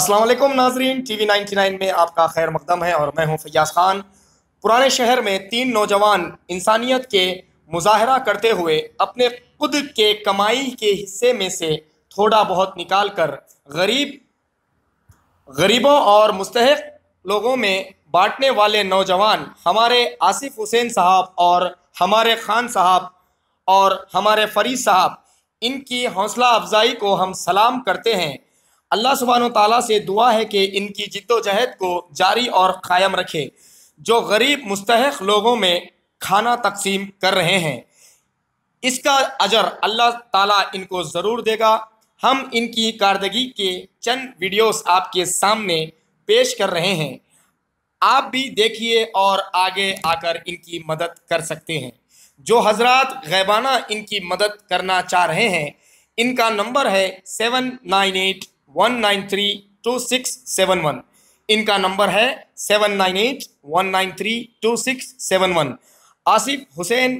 वालेकुम नाजरीन T V nine में आपका खैर मकदम है और मैं हूँ फैयाज खान। पुराने शहर में तीन नौजवान इंसानियत के मुजाहरा करते हुए अपने खुद के कमाई के हिस्से में से थोड़ा बहुत निकाल कर गरीब, गरीबों और मुस्तक लोगों में बांटने वाले नौजवान, हमारे आसिफ हुसैन साहब और हमारे खान साहब और हमारे फरीद साहब, इनकी हौसला अफजाई को हम सलाम करते हैं। अल्लाह सुबहान ताला से दुआ है कि इनकी जिद्दोजहद को जारी और क़ायम रखे, जो गरीब मुस्तक लोगों में खाना तकसीम कर रहे हैं। इसका अजर अल्लाह ताला इनको ज़रूर देगा। हम इनकी कारदगी के चंद वीडियोस आपके सामने पेश कर रहे हैं। आप भी देखिए और आगे आकर इनकी मदद कर सकते हैं। जो हज़रत गैबाना इनकी मदद करना चाह रहे हैं, इनका नंबर है seven nine eight one nine three two six seven one. इनका नंबर है seven nine eight one nine three two six seven one. Asif Hussain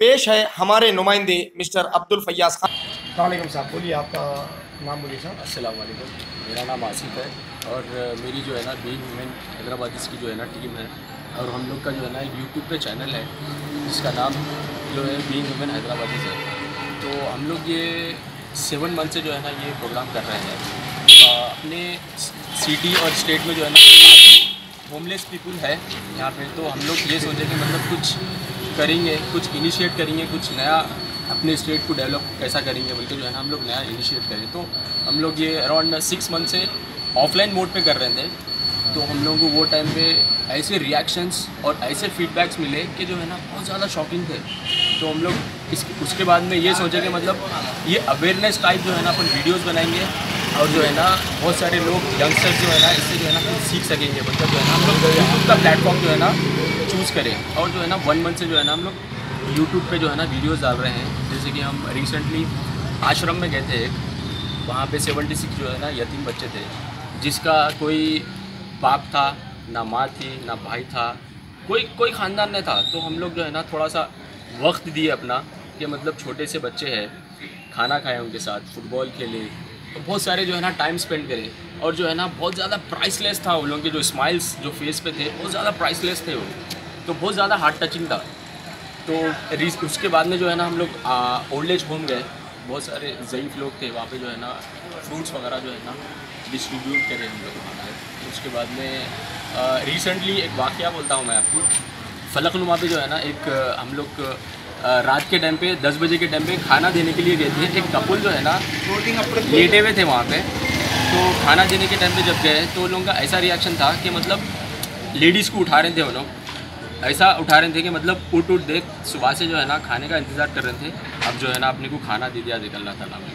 पेश है हमारे नुमाइंदे मिस्टर अब्दुल फैयाज खान। वालेकुम साहब बोलिए आपका नाम बोलिए साहब अस्सलाम वालेकुम मेरा नाम आसिफ है और मेरी जो है ना बी वुमेन हैदराबाद की जो है ना टीम है और हम लोग का जो है ना यूट्यूब पे चैनल है जिसका नाम जो है बी वुमेन हैदराबादी है तो हम लोग ये सेवन मंथ से जो है ना ये प्रोग्राम कर रहे हैं। अपने सिटी और स्टेट में जो है ना होमलेस पीपल है यहाँ पे तो हम लोग ये सोचे कि मतलब कुछ करेंगे, कुछ इनिशिएट करेंगे, कुछ नया अपने स्टेट को डेवलप कैसा करेंगे बल्कि जो है ना हम लोग नया इनिशिएट करें। तो हम लोग ये अराउंड सिक्स मंथ से ऑफलाइन मोड पे कर रहे थे। तो हम लोगों को वो टाइम पे ऐसे रिएक्शंस और ऐसे फीडबैक्स मिले कि जो है ना बहुत ज़्यादा शॉकिंग थे। तो हम लोग इस उसके बाद में ये सोचे कि मतलब ये अवेयरनेस टाइप जो है ना अपन वीडियोस बनाएँगे और जो है ना बहुत सारे लोग यंगस्टर्स जो है ना इससे जो है ना कुछ सीख सकेंगे मतलब जो है ना हम लोग यूट्यूब का प्लेटफॉर्म जो है ना चूज़ करें और जो है ना वन मंथ से जो है ना हम लोग यूट्यूब पर जो है ना वीडियोज़ डाल रहे हैं जैसे कि हम रिसेंटली आश्रम में गए थे एक वहाँ पर सेवेंटी सिक्स जो है ना यतीम बच्चे थे जिसका कोई बाप था ना माँ थी ना भाई था कोई कोई ख़ानदान नहीं था तो हम लोग जो है ना थोड़ा सा वक्त दिए अपना कि मतलब छोटे से बच्चे हैं, खाना खाए उनके साथ फुटबॉल खेले तो बहुत सारे जो है ना टाइम स्पेंड करें। और जो है ना बहुत ज़्यादा प्राइसलेस था उन लोगों के जो स्माइल्स जो फेस पे थे, बहुत ज़्यादा प्राइसलेस थे वो। तो बहुत ज़्यादा हार्ट टचिंग था। तो उसके बाद में जो है ना हम लोग ओल्ड एज होम गए। बहुत सारे ज़यीफ़ लोग थे, वहाँ पे जो है ना फ्रूट्स वगैरह जो है ना डिस्ट्रीब्यूट करें हम लोग। उसके बाद में रिसेंटली एक वाक़ बोलता हूँ मैं आपको। फलकनुमा पे जो है ना एक हम लोग रात के टाइम पे 10 बजे के टाइम पे खाना देने के लिए गए थे। एक कपुल जो है ना लेटे हुए थे वहाँ पे। तो खाना देने के टाइम पे जब गए तो उन लोगों का ऐसा रिएक्शन था कि मतलब लेडीज़ को उठा रहे थे वो लोग। ऐसा उठा रहे थे कि मतलब उठ उठ देख सुबह से जो है ना खाने का इंतज़ार कर रहे थे। अब जो है ना अपने को खाना दे दिया देख अल्लाह ताला में।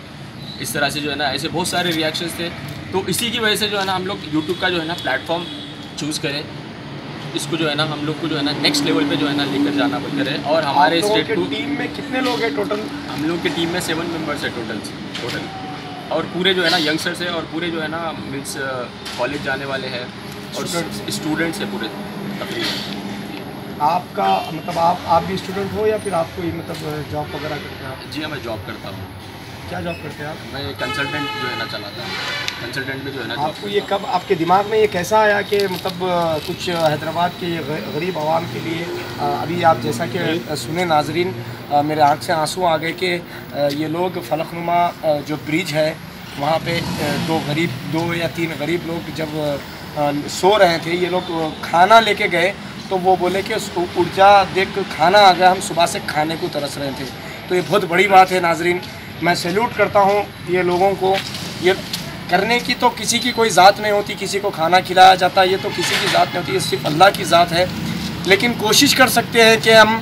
इस तरह से जो है ना ऐसे बहुत सारे रिएक्शंस थे। तो इसी की वजह से जो है ना हम लोग यूट्यूब का जो है ना प्लेटफॉर्म चूज़ करें। इसको जो है ना हम लोग को जो है ना नेक्स्ट लेवल पे जो है ना लेकर जाना बनकर है। और हमारे स्टेट को टीम में कितने लोग हैं टोटल हम लोग की टीम में सेवन मेंबर्स है टोटल टोटल और पूरे जो है ना यंगस्टर्स है और पूरे जो है ना मीन्स कॉलेज जाने वाले हैं। और स्टूडेंट्स है पूरे तकरीबन। आपका मतलब आप आप भी स्टूडेंट हो या फिर आप कोई मतलब जॉब वगैरह करते हैं जी हाँ मैं जॉब करता हूँ। क्या जॉब करते हैं आप? मैं कंसल्टेंट जो है ना चलाता हूँ। कंसल्टेंट में जो है ना आपको ये कब आपके दिमाग में ये कैसा आया कि मतलब कुछ हैदराबाद के गरीब आवाम के लिए अभी आप जैसा कि सुने नाजरीन मेरे आँख से आँसू आ गए कि ये लोग फलकनुमा जो ब्रिज है वहाँ पे दो गरीब दो या तीन गरीब लोग जब सो रहे थे ये लोग खाना लेके गए तो वो बोले कि ऊर्जा देख खाना आ गया हम सुबह से खाने को तरस रहे थे। तो ये बहुत बड़ी बात है नाजरीन। मैं सैल्यूट करता हूँ ये लोगों को। ये करने की तो किसी की कोई ज़ात नहीं होती, किसी को खाना खिलाया जाता है ये तो किसी की ज़ात नहीं होती, ये सिर्फ़ अल्लाह की ज़ात है। लेकिन कोशिश कर सकते हैं कि हम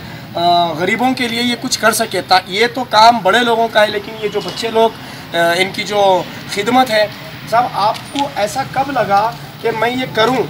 गरीबों के लिए ये कुछ कर सके। ता, ये तो काम बड़े लोगों का है, लेकिन ये जो बच्चे लोग इनकी जो खिदमत है सब आपको ऐसा कब लगा कि मैं ये करूँ?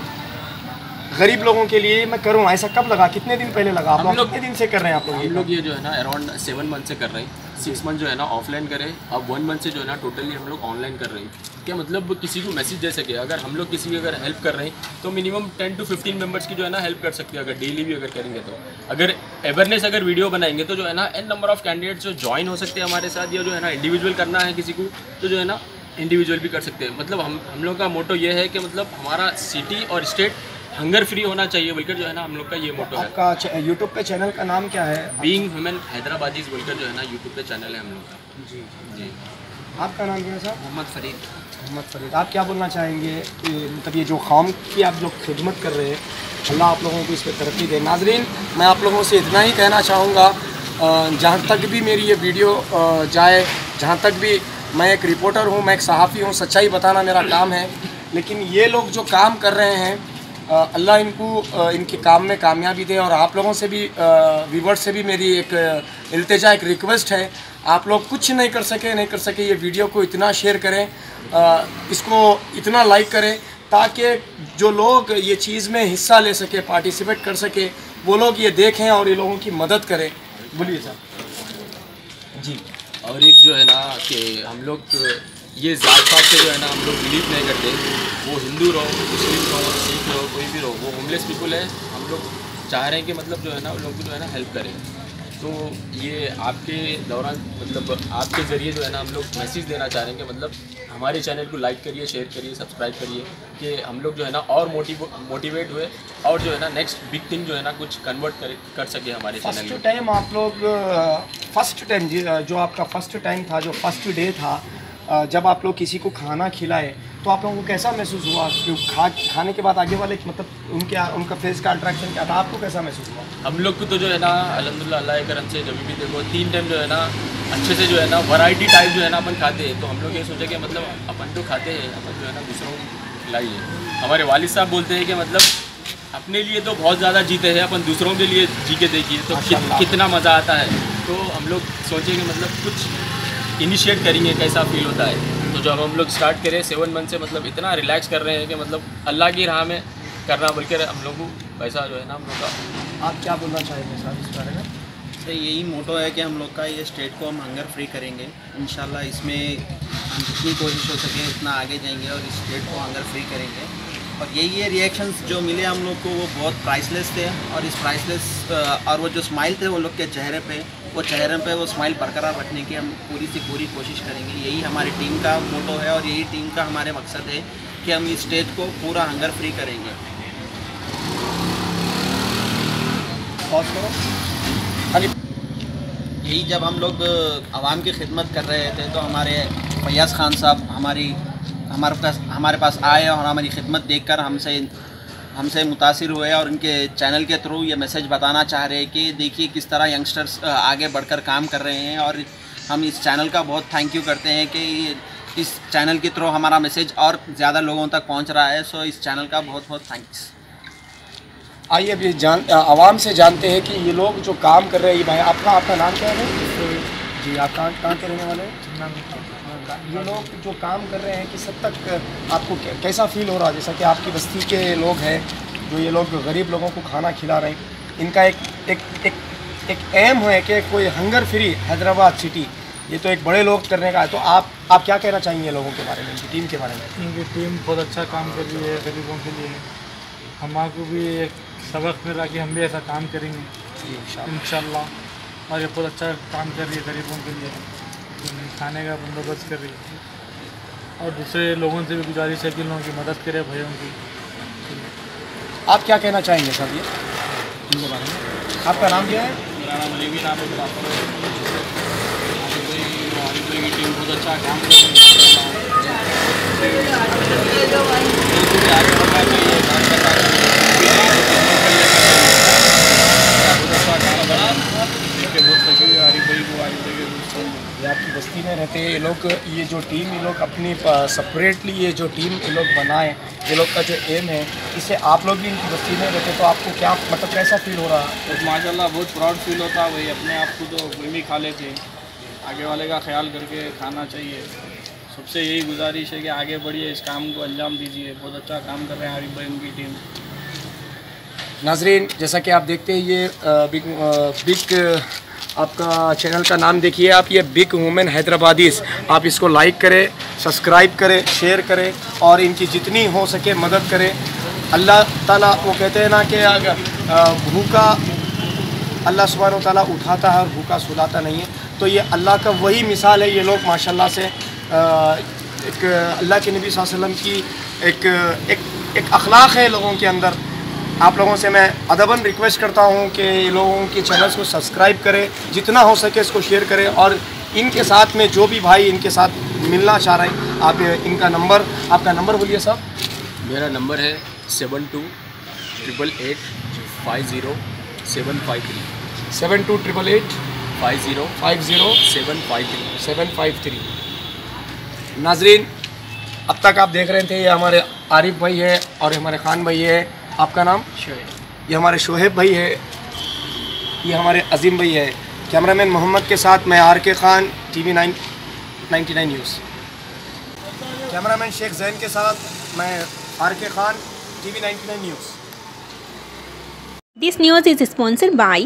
गरीब लोगों के लिए मैं करूँ? ऐसा कब लगा? कितने दिन पहले लगा? आप लोग कितने दिन से कर रहे हैं आप लोग हम लोग ये जो है ना अराउंड सेवन मंथ से कर रहे हैं। सिक्स मंथ जो है ना ऑफलाइन करें। अब वन मंथ से जो है ना टोटली हम लोग ऑनलाइन कर रहे हैं। क्या मतलब किसी को मैसेज दे सके? अगर हम लोग किसी की अगर हेल्प कर रहे हैं तो minimum ten to fifteen members की जो है ना हेल्प कर सकते हैं अगर डेली भी अगर करेंगे तो। अगर अवेयरनेस अगर वीडियो बनाएँगे तो जो है ना एन नंबर ऑफ़ कैंडिडेट्स जो ज्वाइन हो सकते हैं हमारे साथ या जो है ना इंडिविजुअल करना है किसी को तो जो है ना इंडिविजुअल भी कर सकते हैं। मतलब हम हम लोग का मोटो ये है कि मतलब हमारा सिटी और स्टेट हंगर फ्री होना चाहिए बोलकर जो है ना हम लोग का ये मोटो है। आपका यूट्यूब पे चैनल का नाम क्या है? बीइंग ह्यूमन हैदराबादीज बोलकर जो है ना यूट्यूब पे चैनल है हम लोग का। जी जी आपका नाम क्या है साहब मोहम्मद फरीद। मोहम्मद फरीद। आप क्या बोलना चाहेंगे? मतलब ये जो कौम की आप जो खिदमत कर रहे हैं अल्लाह आप लोगों को इस पर तरक्की दे। नाजरीन मैं आप लोगों से इतना ही कहना चाहूँगा जहाँ तक भी मेरी ये वीडियो जाए जहाँ तक भी मैं एक रिपोर्टर हूँ मैं एक सहाफ़ी हूँ सच्चाई बताना मेरा काम है। लेकिन ये लोग जो काम कर रहे हैं अल्लाह इनको इनके काम में कामयाबी दे और आप लोगों से भी व्यूवर्स से भी मेरी एक अ, इल्तिजा एक रिक्वेस्ट है। आप लोग कुछ नहीं कर सके नहीं कर सके ये वीडियो को इतना शेयर करें इसको इतना लाइक करें ताकि जो लोग ये चीज़ में हिस्सा ले सके पार्टिसिपेट कर सके वो लोग ये देखें और ये लोगों की मदद करें। बोलिए साहब जी और एक जो है ना कि हम लोग ये ज़ात पात से जो है ना हम लोग बिलीव नहीं करते। वो हिंदू रहो मुस्लिम रहो सिख रहो कोई भी रहो वो होमलेस पीपल है। हम लोग चाह रहे हैं कि मतलब जो है ना उन लोग को जो है ना हेल्प करें। तो ये आपके दौरान मतलब आपके ज़रिए जो है ना हम लोग मैसेज देना चाह रहे हैं कि मतलब हमारे चैनल को लाइक करिए शेयर करिए सब्सक्राइब करिए कि हम लोग जो है ना और मोटिव मोटिवेट हुए और जो है ना नेक्स्ट बिग थिंग जो है ना कुछ कन्वर्ट कर कर सके हमारे चैनल फ़र्स्ट टाइम आप लोग फ़र्स्ट टाइम जो आपका फ़र्स्ट टाइम था जो फ़र्स्ट डे था जब आप लोग किसी को खाना खिलाए तो आप लोगों को कैसा महसूस हुआ? कि खा खाने के बाद आगे वाले मतलब उनके उनका फेस का अट्रैक्शन क्या था? आपको कैसा महसूस हुआ? हम लोग को तो जो है ना अलहमदिल्ला अल्लाह करम से जब भी देखो तीन टाइम जो है ना अच्छे से जो है ना वैरायटी टाइप जो है ना अपन खाते हैं। तो हम लोग ये सोचे कि मतलब अपन तो खाते हैं अपन जो है ना दूसरों को खिलाइए हमारे वालिद साहब बोलते हैं कि मतलब अपने लिए तो बहुत ज़्यादा जीते हैं अपन दूसरों के लिए जी के देखिए तो कितना मज़ा आता है। तो हम लोग सोचे कि मतलब कुछ इनिशिएट करेंगे कैसा फील होता है? तो जब हम लोग स्टार्ट करें सेवन मंथ से मतलब इतना रिलैक्स कर रहे हैं कि मतलब अल्लाह की राह में करना बोल के हम लोग को पैसा जो है ना हम लोग का आप क्या बोलना चाहेंगे साहब इस बारे में? तो यही मोटो है कि हम लोग का ये स्टेट को हम हंगर फ्री करेंगे। इन इसमें हम जितनी कोशिश हो सके उतना आगे जाएँगे और इस स्टेट को हंगर फ्री करेंगे। और यही ये रिएक्शंस जो मिले हम लोग को वो बहुत प्राइसलेस थे और इस प्राइसलेस और वो जो स्माइल थे वो लोग के चेहरे पे वो चेहरे पे वो स्माइल बरकरार रखने की हम पूरी से पूरी कोशिश करेंगे। यही हमारी टीम का मोटो है और यही टीम का हमारे मकसद है कि हम इस स्टेट को पूरा हंगर फ्री करेंगे। यही जब हम लोग आवाम की खिदमत कर रहे थे तो हमारे फैयाज़ खान साहब हमारी हमारे पास हमारे पास आए और हमारी खिदमत देखकर हमसे हमसे मुतासर हुए और उनके चैनल के थ्रू ये मैसेज बताना चाह रहे हैं कि देखिए किस तरह यंगस्टर्स आगे बढ़कर काम कर रहे हैं और हम इस चैनल का बहुत थैंक यू करते हैं कि इस चैनल के थ्रू हमारा मैसेज और ज़्यादा लोगों तक पहुँच रहा है। सो इस चैनल का बहुत बहुत थैंक्स आइए अभी जान आवाम से जानते हैं कि ये लोग जो काम कर रहे हैं ये भाई आपका आपका नाम क्या है? जी आप कहाँ कहाँ के रहने वाले हैं? ये लोग जो काम कर रहे हैं किस हद तक आपको कैसा फील हो रहा है? जैसा कि आपकी बस्ती के लोग हैं जो ये लोग गरीब लोगों को खाना खिला रहे हैं इनका एक एक एक एक एम है कि कोई हंगर फ्री हैदराबाद सिटी ये तो एक बड़े लोग करने का है। तो आप आप क्या कहना चाहेंगे लोगों के बारे में इनकी टीम के बारे में? इनकी टीम बहुत अच्छा काम कर रही है गरीबों के लिए। हमारे भी एक सबक मिला कि हम भी ऐसा काम करेंगे। इन और ये बहुत अच्छा काम कर रही है गरीबों के लिए। खाने का बंदोबस्त कर रही है। और दूसरे लोगों से भी गुजारिश है कि लोगों की मदद करें भाइयों की। आप क्या कहना चाहेंगे सर ये? इनके बारे में। आपका नाम क्या है? मेरा नाम अली नाम है टीम बहुत अच्छा काम कर रही है आगे बढ़ना चाहिए काम करना ये आपकी बस्ती में रहते हैं ये लोग ये जो टीम ये लोग अपनी सेपरेटली ये जो टीम ये लोग बनाए ये लोग का जो एम है इससे आप लोग भी इनकी बस्ती में रहते तो आपको क्या मतलब कैसा फील हो रहा? है तो माशाल्लाह बहुत प्राउड फील होता है भाई अपने आप को तो भी खा लेते। आगे वाले का ख्याल करके खाना चाहिए। सबसे यही गुजारिश है कि आगे बढ़िए इस काम को अंजाम दीजिए। बहुत अच्छा काम कर रहे हैं हरीफ भाई उनकी टीम नाजरीन जैसा कि आप देखते हैं ये बिग बिग आपका चैनल का नाम देखिए आप, ये बिग वुमेन हैदराबादीज़। आप इसको लाइक करें सब्सक्राइब करें शेयर करें और इनकी जितनी हो सके मदद करें। अल्लाह ताला, वो कहते हैं ना कि अगर भूखा अल्लाह सुबह ताला उठाता है और भूखा सुलाता नहीं है तो ये अल्लाह का वही मिसाल है, ये लोग माशाल्लाह से एक अल्लाह के नबी वसल्लम की एक एक एक अखलाक है लोगों के अंदर। आप लोगों से मैं अदबन रिक्वेस्ट करता हूँ कि लोगों के चैनल्स को सब्सक्राइब करें जितना हो सके इसको शेयर करें और इनके साथ में जो भी भाई इनके साथ मिलना चाह रहे हैं आप इनका नंबर आपका नंबर बोलिए साहब। मेरा नंबर है seven two triple eight five zero seven five three seven two triple eight five zero five zero seven five three seven five three नाजरीन अब तक आप देख रहे थे ये हमारे आरिफ भाई है और हमारे खान भाई है। आपका नाम? शोहेब ये हमारे शोहेब भाई है। ये हमारे अजीम भाई है। कैमरामैन मोहम्मद के साथ मैं R K Khan T V nine ninety nine news. Cameraman Sheikh Jain के साथ मैं R K Khan T V ninety nine news. This news is sponsored by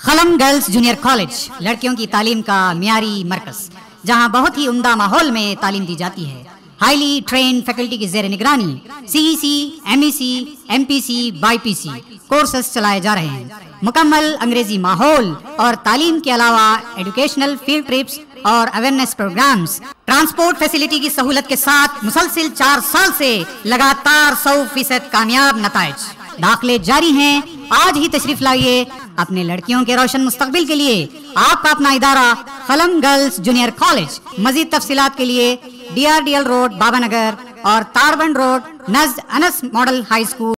Khalam girls junior college लड़कियों की तालीम का मियारी मरकज जहाँ बहुत ही उमदा माहौल में तालीम दी जाती है। हाईली ट्रेन फैकल्टी की जेर निगरानी CEC, MEC, MPC, BiPC courses चलाए जा रहे हैं मुकम्मल अंग्रेज़ी माहौल और तालीम के अलावा एजुकेशनल फ़ील्ड ट्रिप्स और अवेयरनेस प्रोग्राम्स ट्रांसपोर्ट फैसिलिटी की सहूलत के साथ मुसलसिल चार साल से लगातार सौ फ़ीसद कामयाब नतज दाखिले जारी हैं आज ही तशरीफ़ लाइए अपने लड़कियों के रोशन मुस्तकबिल के लिए आपका अपना इदारा खलम गर्ल्स जूनियर कॉलेज मजीद तफसीलात के लिए D R D L road Babanagar और तारवन रोड नज अनस मॉडल हाई स्कूल